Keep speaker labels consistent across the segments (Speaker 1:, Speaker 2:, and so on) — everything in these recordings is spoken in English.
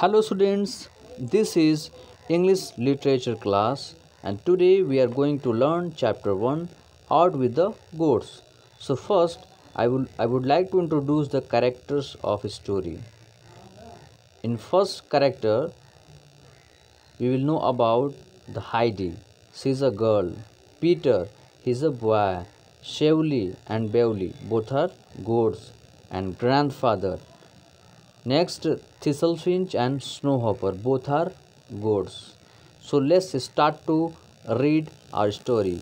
Speaker 1: Hello students, this is English literature class and today we are going to learn chapter 1 Out with the Goats. So first I would I would like to introduce the characters of a story. In first character we will know about the Heidi. She is a girl. Peter, he is a boy. Shevli and Bewley, both are goats. And grandfather. Next, Thistlefinch and Snowhopper, both are goats. So let's start to read our story.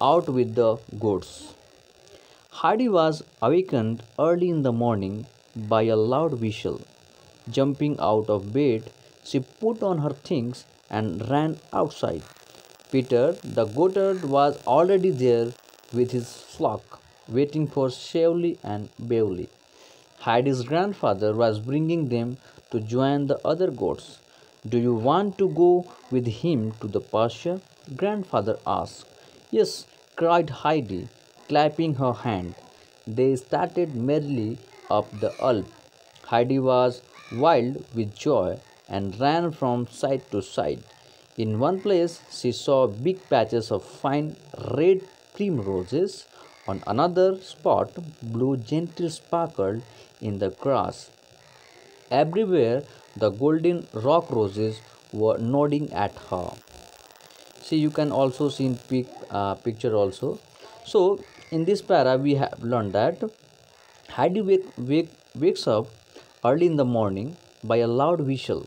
Speaker 1: Out with the goats. Heidi was awakened early in the morning by a loud whistle. Jumping out of bed, she put on her things and ran outside. Peter, the goatherd, was already there with his flock, waiting for Shevli and Bewley. Heidi's grandfather was bringing them to join the other goats. Do you want to go with him to the pasture? Grandfather asked. Yes, cried Heidi, clapping her hand. They started merrily up the Alp. Heidi was wild with joy and ran from side to side. In one place, she saw big patches of fine red primroses. On another spot, blue gentians sparkled in the grass. Everywhere, the golden rock roses were nodding at her. See, you can also see in pic, uh, picture also. So, in this para, we have learned that Heidi wake, wake, wakes up early in the morning by a loud whistle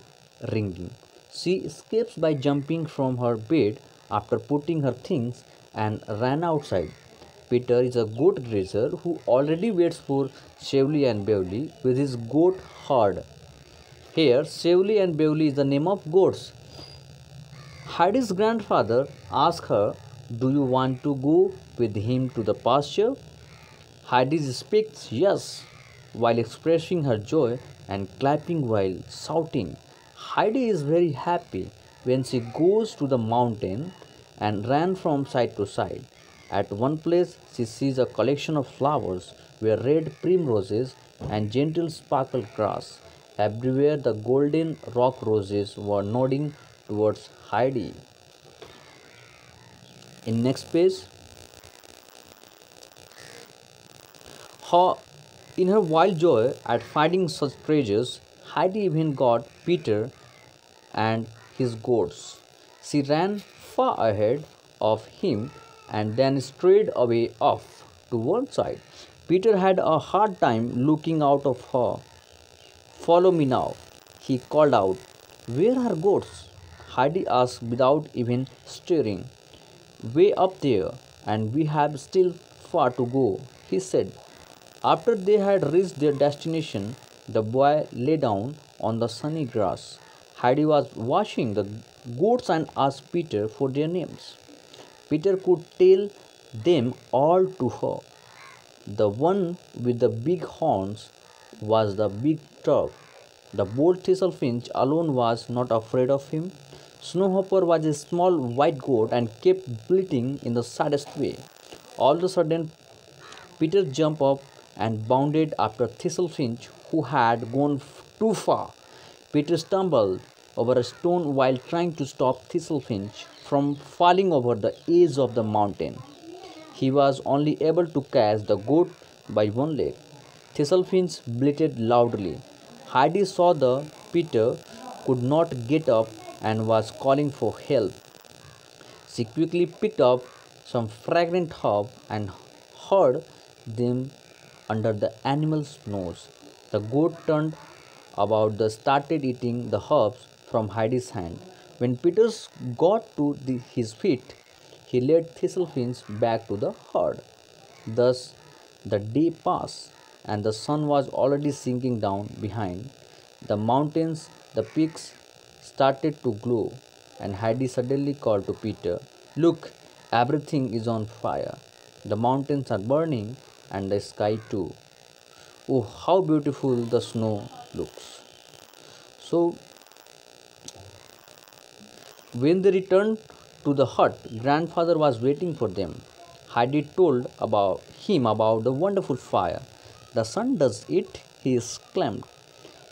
Speaker 1: ringing. She escapes by jumping from her bed after putting her things and ran outside. Peter is a goat grazer who already waits for Shevli and Bewley with his goat herd. Here, Shevli and Bewley is the name of goats. Heidi's grandfather asks her, Do you want to go with him to the pasture? Heidi speaks yes while expressing her joy and clapping while shouting. Heidi is very happy when she goes to the mountain and ran from side to side. At one place, she sees a collection of flowers where red primroses and gentle sparkle grass. Everywhere, the golden rock roses were nodding towards Heidi. In next page, her, in her wild joy at finding such treasures, Heidi even got Peter and his goats. She ran far ahead of him and then strayed away off to one side. Peter had a hard time looking out of her. Follow me now, he called out. Where are goats? Heidi asked without even stirring. Way up there, and we have still far to go, he said. After they had reached their destination, the boy lay down on the sunny grass. Heidi was watching the goats and asked Peter for their names. Peter could tell them all to her. The one with the big horns was the big Turk. The bold Thistlefinch alone was not afraid of him. Snowhopper was a small white goat and kept bleating in the saddest way. All of a sudden, Peter jumped up and bounded after Thistlefinch, who had gone too far. Peter stumbled over a stone while trying to stop Thistlefinch from falling over the edge of the mountain. He was only able to catch the goat by one leg. Thistlefinch bleated loudly. Heidi saw the Peter could not get up and was calling for help. She quickly picked up some fragrant herb and hurled them under the animal's nose. The goat turned about and started eating the herbs from Heidi's hand. When Peter got to the, his feet, he led Thistlefinch back to the herd. Thus, the day passed, and the sun was already sinking down behind. The mountains, the peaks started to glow, and Heidi suddenly called to Peter, Look, everything is on fire. The mountains are burning, and the sky too. Oh, how beautiful the snow looks. So, when they returned to the hut, grandfather was waiting for them. Heidi told about him about the wonderful fire. The sun does it, he exclaimed.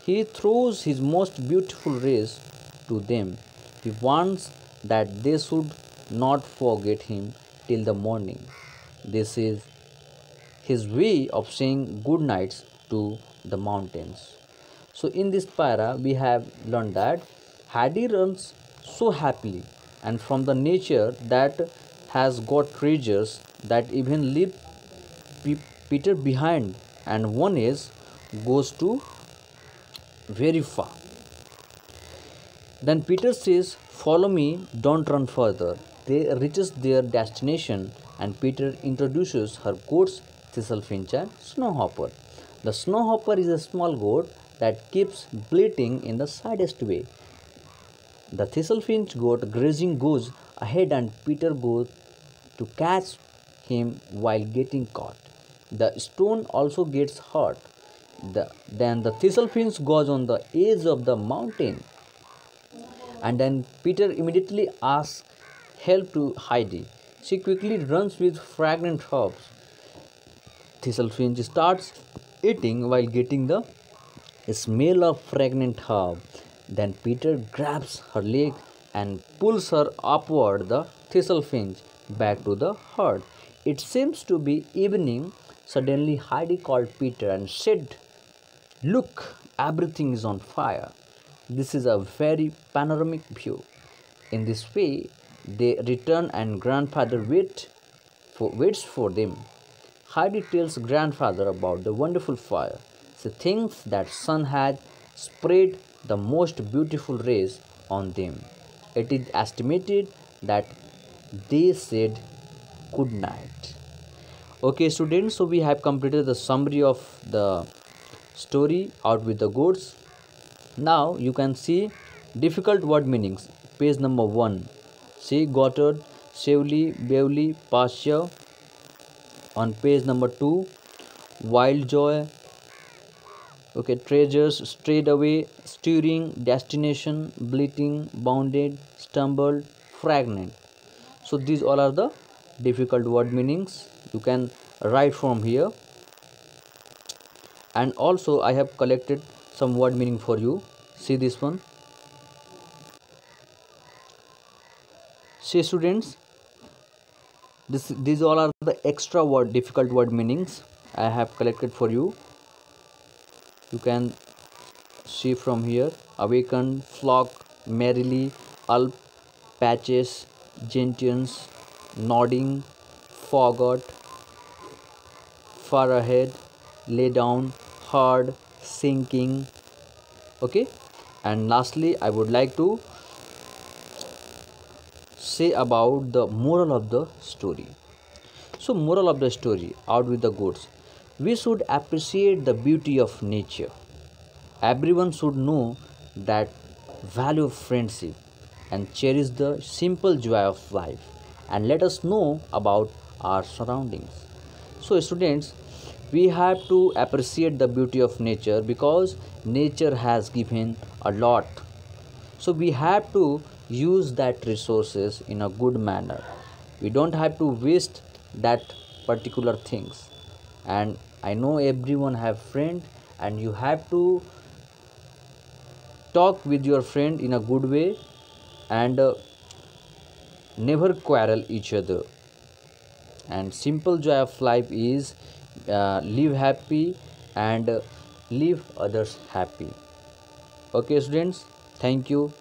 Speaker 1: he throws his most beautiful rays to them. He wants that they should not forget him till the morning. This is his way of saying good nights to the mountains. So in this para we have learned that Heidi runs so happily and from the nature that has got treasures that even leave Peter behind and one is goes to very far. Then Peter says, Follow me, don't run further. They reaches their destination and Peter introduces her goats Thistlefinch and Snowhopper. The Snowhopper is a small goat that keeps bleating in the saddest way. The Thistlefinch goat grazing goes ahead and Peter goes to catch him while getting caught. The stone also gets hurt. The, then the Thistlefinch goes on the edge of the mountain and then Peter immediately asks help to Heidi. She quickly runs with fragrant herbs. Thistlefinch starts eating while getting the smell of fragrant herb. Then Peter grabs her leg and pulls her upward the Thistlefinch back to the herd. It seems to be evening. Suddenly Heidi called Peter and said, Look, everything is on fire. This is a very panoramic view. In this way, they return and grandfather wait for, waits for them. Heidi tells grandfather about the wonderful fire. She thinks that sun had spread the most beautiful rays on them. It is estimated that they said good night. Okay, students, so we have completed the summary of the story out with the goats now you can see difficult word meanings page number 1 see goatherd Shevli, Bewley, Pasture on page number 2 wild joy okay treasures strayed away steering destination bleating bounded stumbled fragment. So these all are the difficult word meanings you can write from here. And also i have collected some word meaning for you. See this one. See students this these all are the extra word difficult word meanings i have collected for you you can see from here awaken flock merrily Alp patches gentians nodding forgot far ahead lay down hard sinking okay? And lastly i would like to say about the moral of the story. So moral of the story out with the goats we should appreciate the beauty of nature. Everyone should know that value of friendship and cherish the simple joy of life. And let us know about our surroundings. So students we have to appreciate the beauty of nature because nature has given a lot. So we have to use that resources in a good manner. We don't have to waste that particular things. And i know everyone have friend and you have to talk with your friend in a good way and uh, never quarrel each other. And simple joy of life is uh, live happy and leave others happy. Okay students thank you